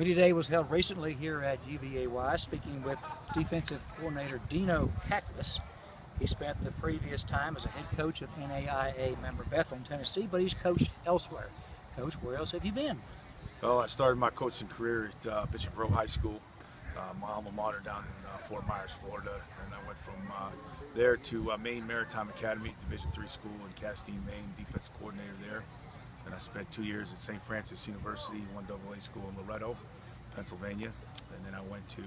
Media Day was held recently here at UVAY, speaking with defensive coordinator Dino Kaklis. He spent the previous time as a head coach of NAIA member Bethel, Tennessee, but he's coached elsewhere. Coach, where else have you been? Well, I started my coaching career at uh, Bishop Verot High School, uh, my alma mater down in uh, Fort Myers, Florida, and I went from uh, there to uh, Maine Maritime Academy, Division three school in Castine, Maine, defense coordinator there. And I spent two years at St. Francis University, one AA school in Loretto, Pennsylvania, and then I went to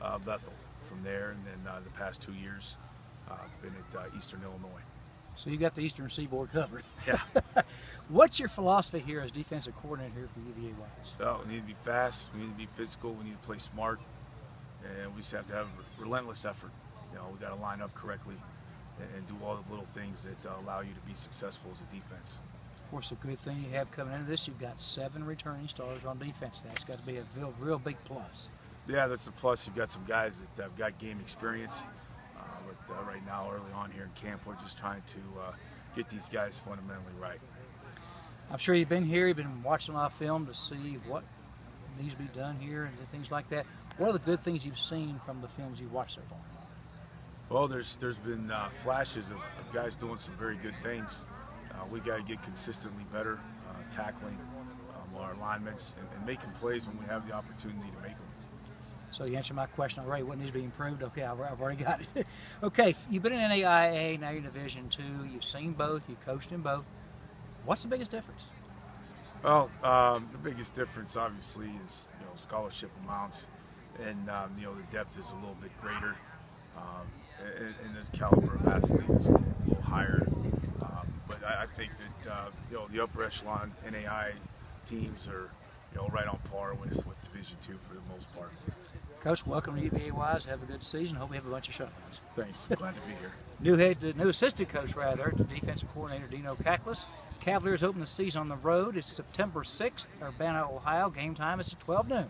uh, Bethel from there, and then the past two years I've been at Eastern Illinois. So you got the Eastern Seaboard covered. Yeah. What's your philosophy here as defensive coordinator here for UVA Wise? So we need to be fast, we need to be physical, we need to play smart, and we just have to have relentless effort. You know, we got to line up correctly and, and, do all the little things that uh, allow you to be successful as a defense. Of course, a good thing you have coming into this, you've got seven returning starters on defense. That's got to be a real, real big plus. Yeah, that's a plus. You've got some guys that have got game experience. Uh, but uh, right now, early on here in camp, we're just trying to uh, get these guys fundamentally right. I'm sure you've been here, you've been watching a lot of film to see what needs to be done here and things like that. What are the good things you've seen from the films you've watched so far? Well, there's there's been uh, flashes of, of, guys doing some very good things. Uh, we got to get consistently better, uh, tackling um, our alignments and, and, making plays when we have the opportunity to make them. So you answered my question already. What needs to be improved? Okay, I've, I've already got it. okay, you've been in NAIA, now you're in Division Two. You've seen both. You've coached in both. What's the biggest difference? Well, um, the biggest difference obviously is you know scholarship amounts, and um, you know the depth is a little bit greater, um, and, and, the caliber of athlete is a little, a little higher. I, I, think that uh, you know the upper echelon NAI teams are you know right on par with, with Division Two for the most part. Coach, welcome to UVA Wise. Have a good season. Hope we have a bunch of shutouts. Thanks. Glad to be here. new head, new assistant coach rather, the defensive coordinator Dino Kaklis. Cavaliers open the season on the road. It's September 6th, Urbana, Ohio. Game time is at 12 noon.